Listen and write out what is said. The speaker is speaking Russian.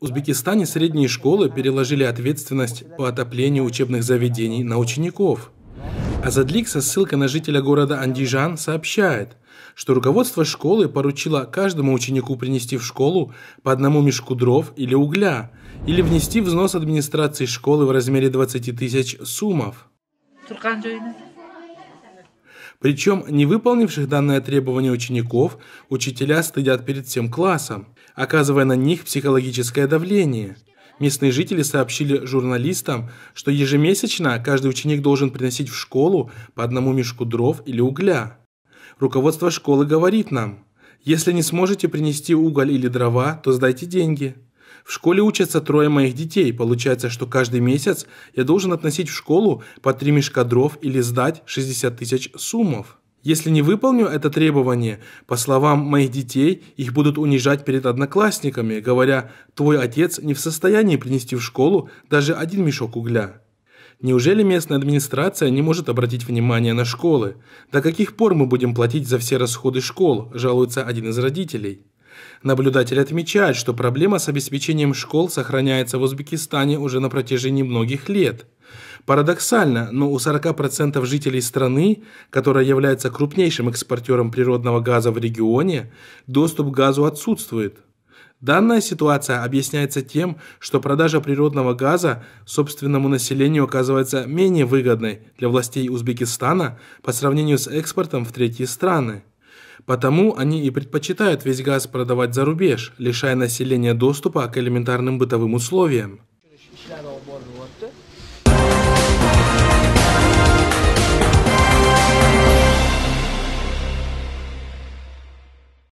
В Узбекистане средние школы переложили ответственность по отоплению учебных заведений на учеников. Азадлик со ссылкой на жителя города Андижан сообщает, что руководство школы поручило каждому ученику принести в школу по одному мешку дров или угля, или внести взнос администрации школы в размере 20 тысяч сумов. Причем не выполнивших данное требование учеников учителя стыдят перед всем классом, оказывая на них психологическое давление. Местные жители сообщили журналистам, что ежемесячно каждый ученик должен приносить в школу по одному мешку дров или угля. Руководство школы говорит нам, если не сможете принести уголь или дрова, то сдайте деньги. В школе учатся трое моих детей. Получается, что каждый месяц я должен относить в школу по три мешка дров или сдать 60 тысяч суммов. Если не выполню это требование, по словам моих детей, их будут унижать перед одноклассниками, говоря, твой отец не в состоянии принести в школу даже один мешок угля. Неужели местная администрация не может обратить внимание на школы? До каких пор мы будем платить за все расходы школ, жалуется один из родителей. Наблюдатель отмечает, что проблема с обеспечением школ сохраняется в Узбекистане уже на протяжении многих лет. Парадоксально, но у 40% жителей страны, которая является крупнейшим экспортером природного газа в регионе, доступ к газу отсутствует. Данная ситуация объясняется тем, что продажа природного газа собственному населению оказывается менее выгодной для властей Узбекистана по сравнению с экспортом в третьи страны. Потому они и предпочитают весь газ продавать за рубеж, лишая населения доступа к элементарным бытовым условиям.